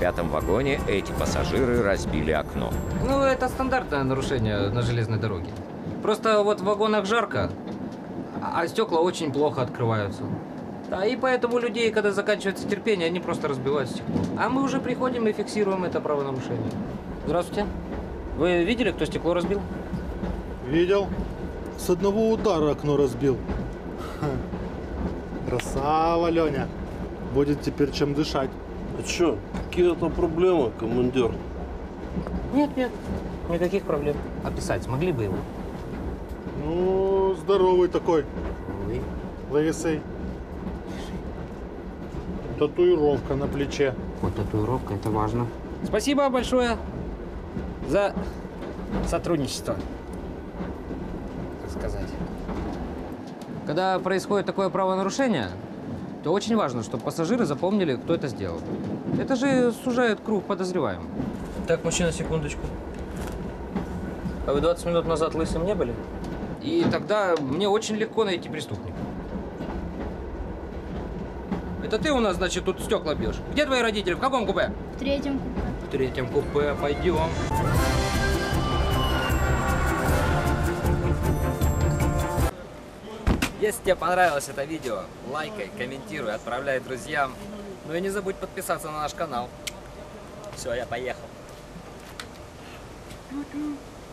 пятом вагоне эти пассажиры разбили окно. Ну, это стандартное нарушение на железной дороге. Просто вот в вагонах жарко, а стекла очень плохо открываются. Да, и поэтому у людей, когда заканчивается терпение, они просто разбивают стекло. А мы уже приходим и фиксируем это правонарушение. Здравствуйте. Вы видели, кто стекло разбил? Видел? С одного удара окно разбил. Красава, Леня. Будет теперь чем дышать. А чё, какие-то проблемы, командир? Нет, нет. Никаких проблем. Описать смогли бы его? Ну, здоровый такой, Вы. лысый. Татуировка на плече. Вот татуировка, это важно. Спасибо большое за сотрудничество, так сказать. Когда происходит такое правонарушение, то очень важно, чтобы пассажиры запомнили, кто это сделал. Это же сужает круг подозреваемых. Так, мужчина, секундочку. А вы 20 минут назад лысым не были? И тогда мне очень легко найти преступника. Это ты у нас, значит, тут стекла бьешь? Где твои родители? В каком купе? В третьем купе. В третьем купе. Пойдем. Если тебе понравилось это видео, лайкай, комментируй, отправляй друзьям. Ну и не забудь подписаться на наш канал. Все, я поехал.